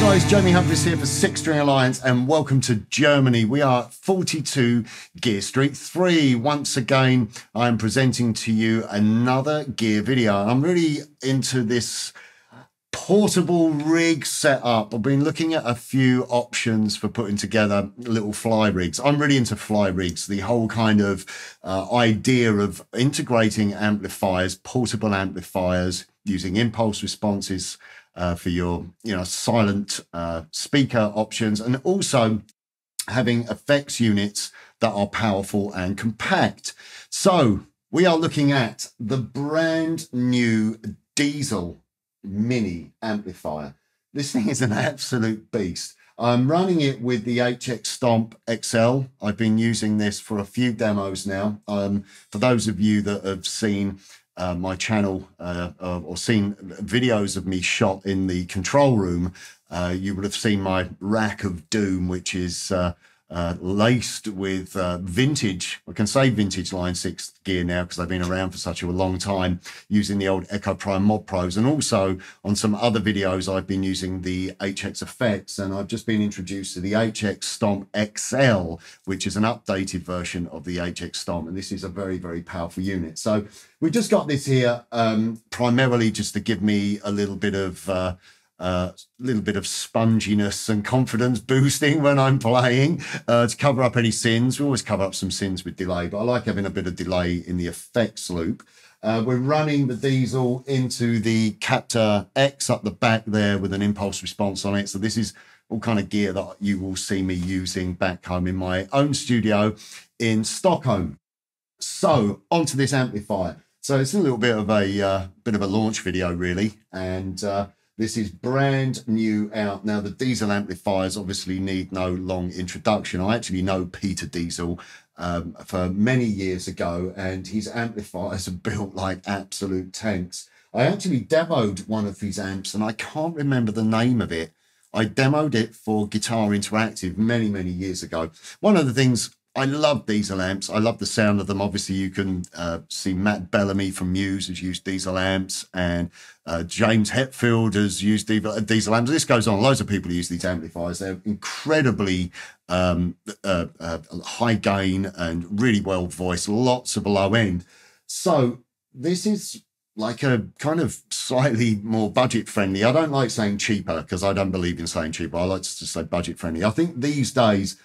Jamie Humphries here for Six String Alliance, and welcome to Germany. We are 42 Gear Street 3. Once again, I'm presenting to you another gear video. I'm really into this portable rig setup. I've been looking at a few options for putting together little fly rigs. I'm really into fly rigs, the whole kind of uh, idea of integrating amplifiers, portable amplifiers, using impulse responses uh, for your you know silent uh, speaker options, and also having effects units that are powerful and compact. So we are looking at the brand new Diezel Mini amplifier. This thing is an absolute beast. I'm running it with the HX Stomp XL. I've been using this for a few demos now. Um, for those of you that have seen uh, my channel uh, uh, or seen videos of me shot in the control room, uh, you would have seen my rack of doom, which is uh, laced with uh, vintage, I can say vintage Line 6 gear now because they've been around for such a long time, using the old Echo Prime Mod Pros. And also on some other videos, I've been using the HX Effects, and I've just been introduced to the HX Stomp XL, which is an updated version of the HX Stomp. And this is a very, very powerful unit. So we've just got this here um, primarily just to give me a little bit of. Uh, a little bit of sponginess and confidence boosting when I'm playing uh, to cover up any sins. We always cover up some sins with delay, but I like having a bit of delay in the effects loop. Uh, we're running the Diezel into the Captor X up the back there with an impulse response on it. So this is all kind of gear that you will see me using back home in my own studio in Stockholm. So onto this amplifier. So it's a little bit of a uh, bit of a launch video really, and uh, this is brand new out. Now, the Diezel amplifiers obviously need no long introduction. I actually know Peter Diezel um, for many years ago, and his amplifiers are built like absolute tanks. I actually demoed one of his amps, and I can't remember the name of it. I demoed it for Guitar Interactive many, many years ago. One of the things I love Diezel amps. I love the sound of them. Obviously, you can uh, see Matt Bellamy from Muse has used Diezel amps, and uh, James Hetfield has used Diezel amps. This goes on. Loads of people use these amplifiers. They're incredibly um, uh, uh, high gain and really well voiced. Lots of low end. So this is like a kind of slightly more budget friendly. I don't like saying cheaper because I don't believe in saying cheaper. I like to say budget friendly. I think these days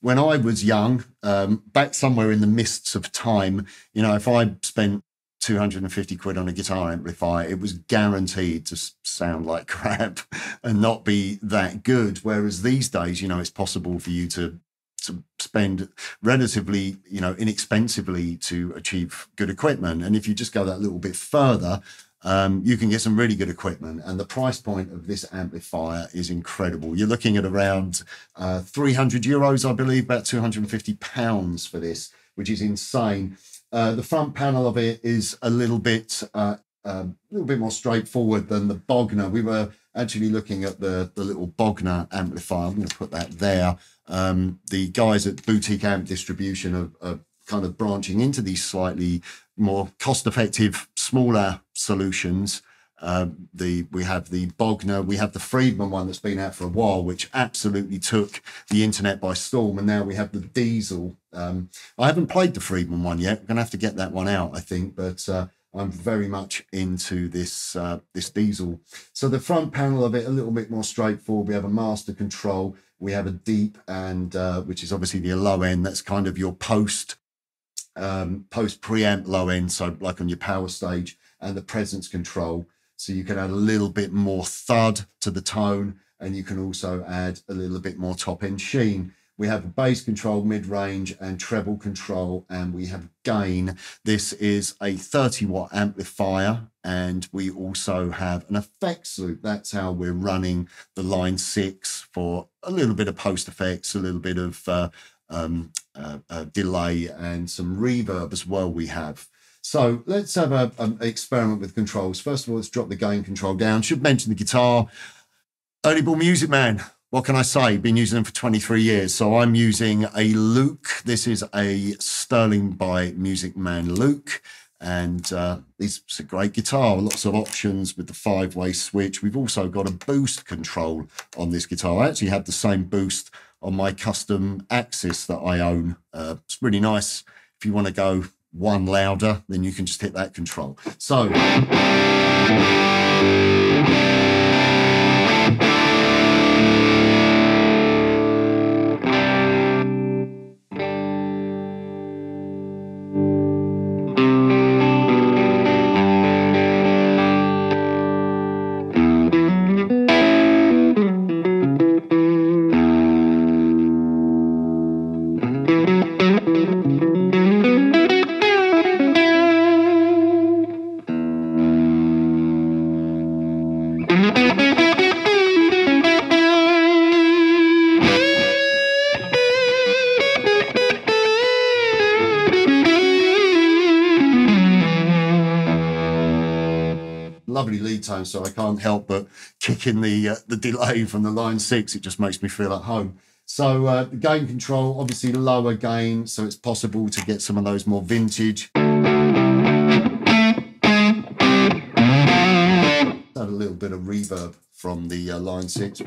when I was young, um, back somewhere in the mists of time, you know, if I spent 250 quid on a guitar amplifier, it was guaranteed to sound like crap and not be that good. Whereas these days, you know, it's possible for you to to spend relatively, you know, inexpensively to achieve good equipment. And if you just go that little bit further, um, you can get some really good equipment. And the price point of this amplifier is incredible. You're looking at around uh, 300 euros, I believe, about 250 pounds for this, which is insane. Uh, the front panel of it is a little bit uh, um, a little bit more straightforward than the Bogner. We were actually looking at the the little Bogner amplifier. I'm going to put that there. Um, the guys at Boutique Amp Distribution are, are kind of branching into these slightly more cost-effective, smaller solutions. Uh, the we have the Bogner, we have the Friedman one that's been out for a while, which absolutely took the internet by storm, and now we have the Diezel. Um, I haven't played the Friedman one yet. We're gonna have to get that one out, I think, but uh, I'm very much into this uh, this Diezel. So the front panel of it a little bit more straightforward. We have a master control. We have a deep and uh, which is obviously the low end. That's kind of your post um, post preamp low end, so like on your power stage, and the presence control. So you can add a little bit more thud to the tone, and you can also add a little bit more top end sheen. We have bass control, mid range, and treble control, and we have gain. This is a 30 watt amplifier, and we also have an effects loop. That's how we're running the line six for a little bit of post effects, a little bit of uh, um, uh, uh, delay and some reverb as well we have. So let's have a, an experiment with controls. First of all, let's drop the gain control down. Should mention the guitar. Ernie Ball Music Man. What can I say? Been using them for 23 years. So I'm using a Luke. This is a Sterling by Music Man Luke. And uh, it's a great guitar, lots of options with the five way switch. We've also got a boost control on this guitar. I actually have the same boost on my custom Axis that I own. Uh, it's really nice. If you want to go one louder, then you can just hit that control. So. Tone, so I can't help but kick in the uh, the delay from the line six. It just makes me feel at home. So uh, gain control, obviously lower gain, so it's possible to get some of those more vintage. Add a little bit of reverb from the uh, line six.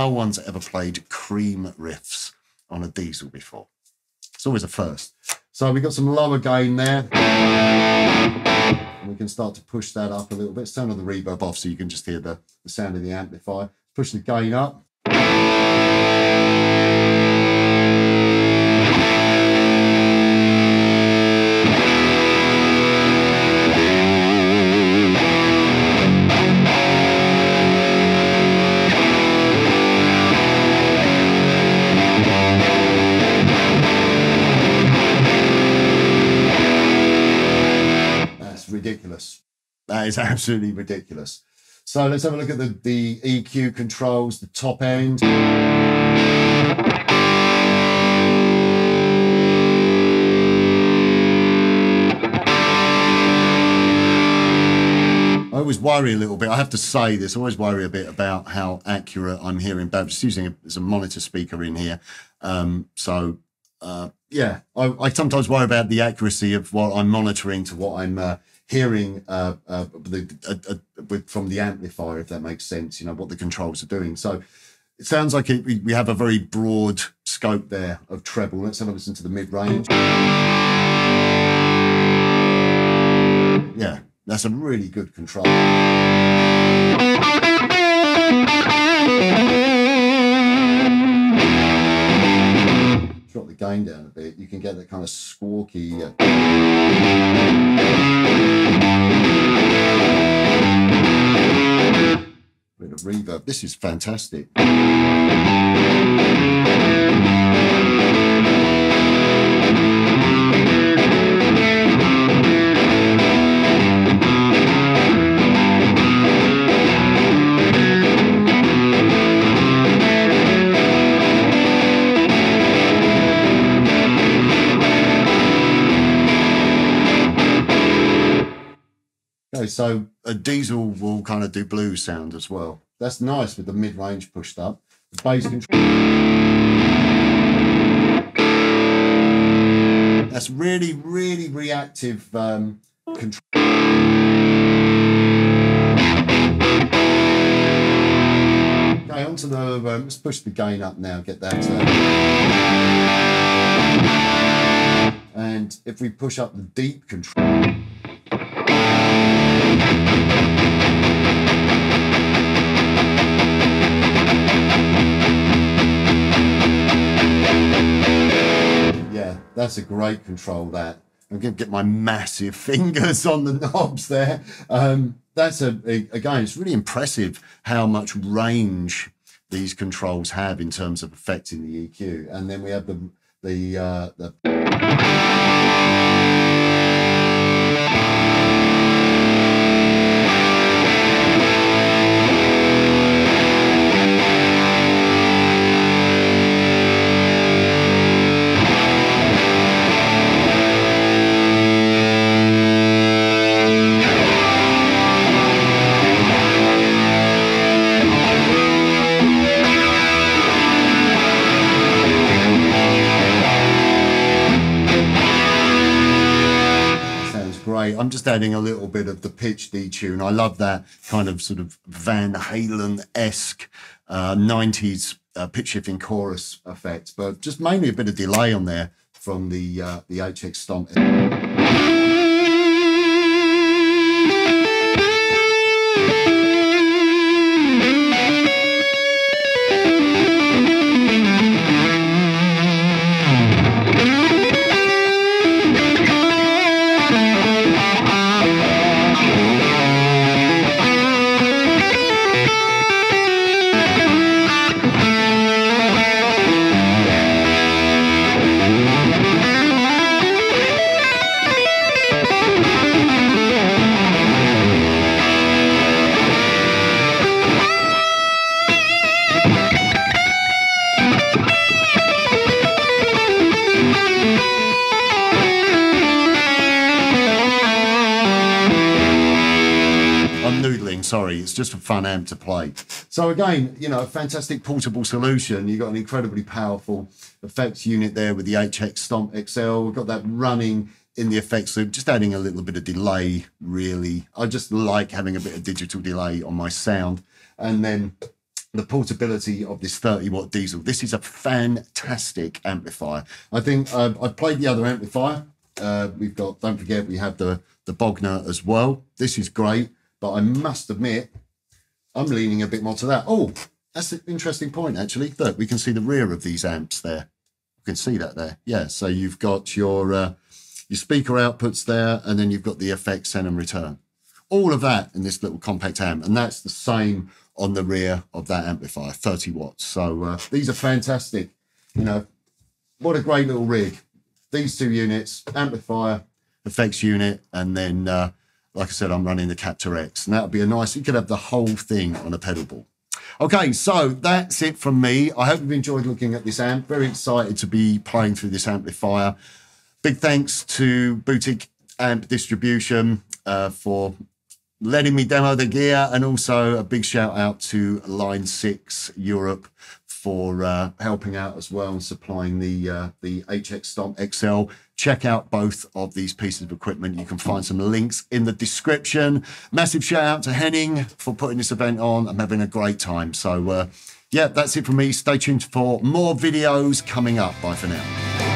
No one's ever played cream riffs on a Diezel before. It's always a first. So we've got some lower gain there. We can start to push that up a little bit. Turn on the reverb off so you can just hear the, the sound of the amplifier. Push the gain up. Ridiculous. That is absolutely ridiculous. So let's have a look at the, the EQ controls, the top end. I always worry a little bit. I have to say this. I always worry a bit about how accurate I'm hearing. But just using a, a monitor speaker in here, um, so uh, yeah, I, I, sometimes worry about the accuracy of what I'm monitoring to what I'm uh, hearing uh, uh, the, uh, uh, from the amplifier, if that makes sense, you know, what the controls are doing. So it sounds like it, we, have a very broad scope there of treble. Let's have a listen to the mid range. Yeah, that's a really good control. drop the gain down a bit, you can get that kind of squawky. This is fantastic. So a Diezel will kind of do blues sound as well. That's nice with the mid range pushed up. The bass control. That's really, really reactive um, control. Okay, onto the. Um, let's push the gain up now. Get that. Uh, and if we push up the deep control. That's a great control that. I'm going to get my massive fingers on the knobs there. Um, that's a, a, again, it's really impressive how much range these controls have in terms of affecting the EQ. And then we have the the uh, the adding a little bit of the pitch detune. I love that kind of sort of Van Halen esque uh, 90s uh, pitch shifting chorus effect, but just mainly a bit of delay on there from the uh, the HX Stomp. Sorry. It's just a fun amp to play. So again, you know, a fantastic portable solution. You've got an incredibly powerful effects unit there with the HX Stomp XL. We've got that running in the effects loop, just adding a little bit of delay, really. I just like having a bit of digital delay on my sound. And then the portability of this 30 watt Diezel. This is a fantastic amplifier. I think uh, I've played the other amplifier. Uh, we've got, don't forget, we have the, the Bogner as well. This is great, but I must admit, I'm leaning a bit more to that. Oh, that's an interesting point, actually. Look, we can see the rear of these amps there. You can see that there. Yeah, so you've got your uh, your speaker outputs there, and then you've got the effects send and return. All of that in this little compact amp, and that's the same on the rear of that amplifier, 30 watts. So uh, these are fantastic. You know, what a great little rig. These two units, amplifier, effects unit, and then, uh, like I said, I'm running the Captor X, and that would be a nice, you could have the whole thing on a pedal ball. Okay, so that's it from me. I hope you've enjoyed looking at this amp. Very excited to be playing through this amplifier. Big thanks to Boutique Amp Distribution uh, for letting me demo the gear, and also a big shout out to Line Six Europe for uh, helping out as well and supplying the uh, the HX Stomp XL. Check out both of these pieces of equipment. You can find some links in the description. Massive shout out to Henning for putting this event on. I'm having a great time. So, uh, yeah, that's it from me. Stay tuned for more videos coming up. Bye for now.